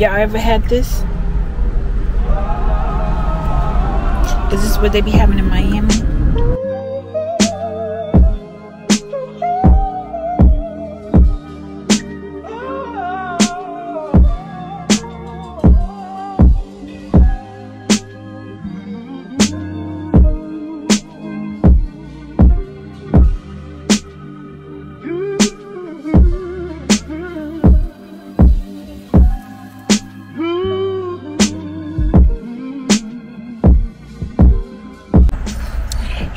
Y'all ever had this? Is this what they be having in Miami?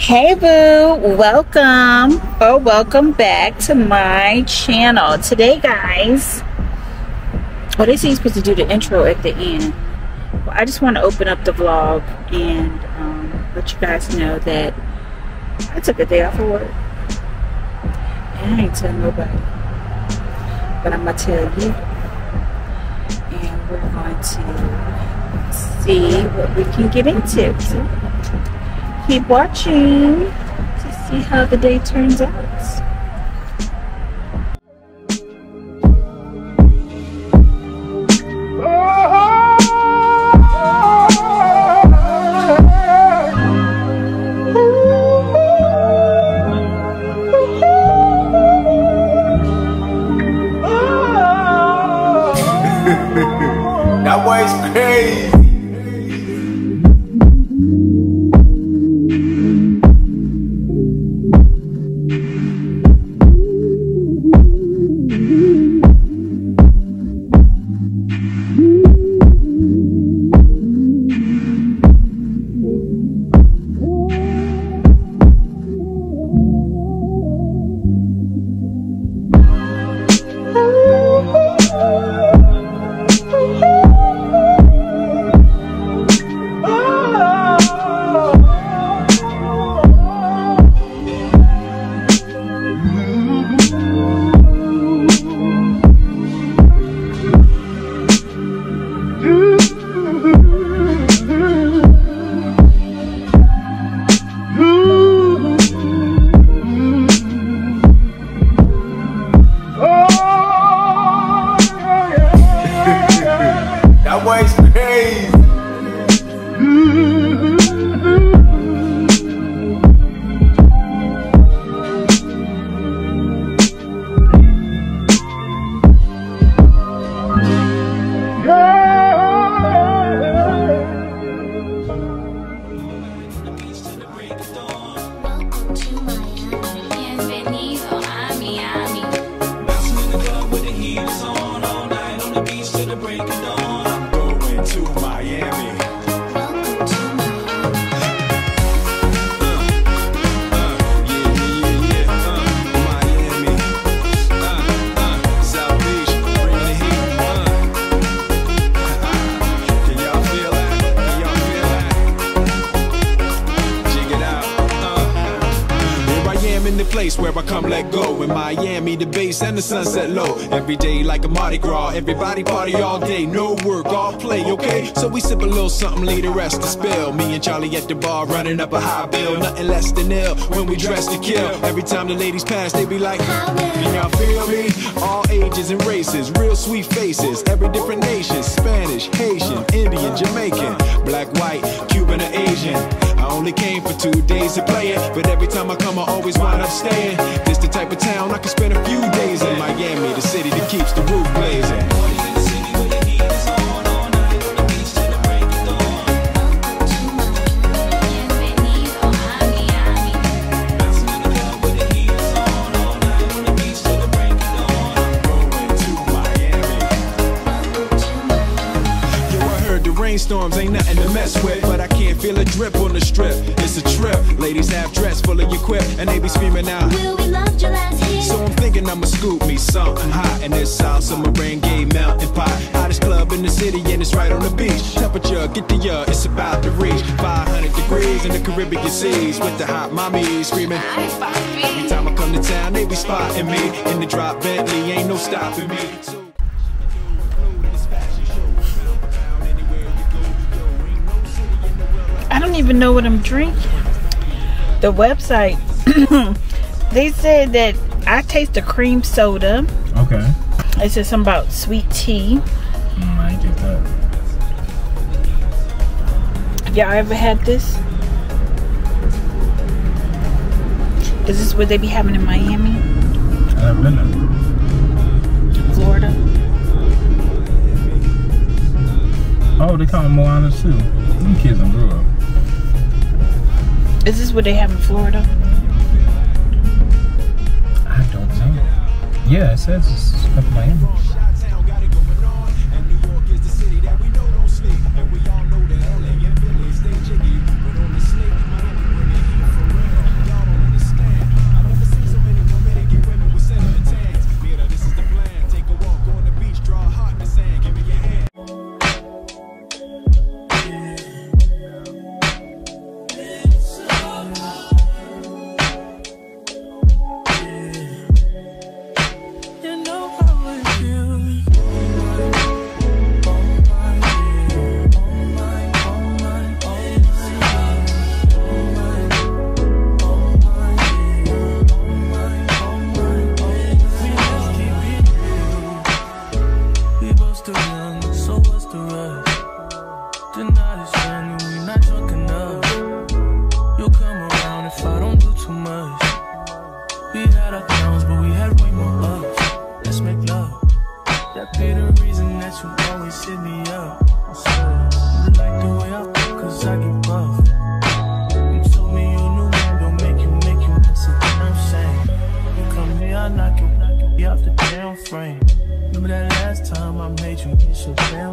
Hey boo, welcome or welcome back to my channel. Today guys, oh they say you're supposed to do the intro at the end. Well, I just want to open up the vlog and um, let you guys know that I took a day off of work. And I ain't tell nobody. But I'm going to tell you. And we're going to see what we can get into. Keep watching to see how the day turns out. that boy's crazy. In the place where I come let go. In Miami, the base and the sunset low. Every day like a Mardi Gras. Everybody party all day. No work, all play, okay? So we sip a little something, leave the rest to spill. Me and Charlie at the bar running up a high bill. Nothing less than ill when we dress to kill. Every time the ladies pass, they be like, Can y'all feel me? All ages and races, real sweet faces. Every different nation Spanish, Haitian, Indian, Jamaican, black, white, Cuban, or Asian. I only came for two days to play it, but every time I I always wind up staying. This the type of town I can spend nothing to mess with, but I can't feel a drip on the strip. It's a trip. Ladies half dressed, full of your quip, and they be screaming out. Will we loved you last year? So I'm thinking I'ma scoop me something hot in this South Summer rain gay mountain pot. Hottest club in the city and it's right on the beach. Temperature, get the uh, it's about to reach 500 degrees in the Caribbean seas with the hot mommy screaming. Every time I come to town, they be spotting me in the drop Bentley, ain't no stopping me. Don't even know what I'm drinking. The website, they said that I taste a cream soda. Okay. It said something about sweet tea. Mm, I get that. Y'all ever had this? Is this what they be having in Miami, I never been there. Florida? Oh, they call them Moanas too. Them kids done grew up. Is this what they have in Florida? I don't know. Yeah, it says it's Miami.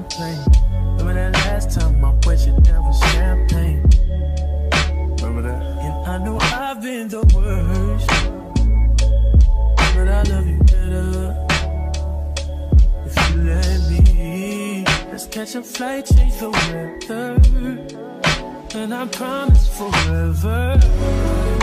Miss your damn plane? Remember that last time I wet you down with champagne? Remember that? And I know I've been the worst but I love you better if you let me. Let's catch a flight, change the weather, and I promise forever.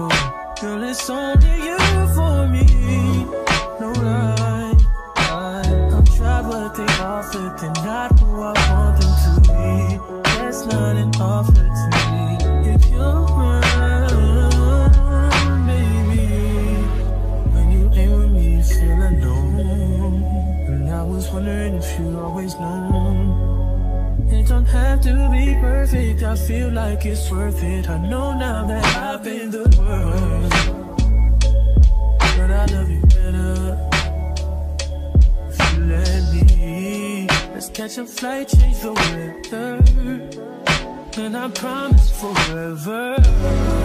Comfortable. Girl, it's only you for me. No lie. I'm tried what they offered. They're not who I want them to be. That's not an offer to me. If you're mine, baby. When you ain't with me, you feel alone. And I was wondering if you always known. It don't have to be perfect, I feel like it's worth it. I know now that I've been the worst. But I love you better. If you let me, let's catch a flight, change the weather. And I promise forever.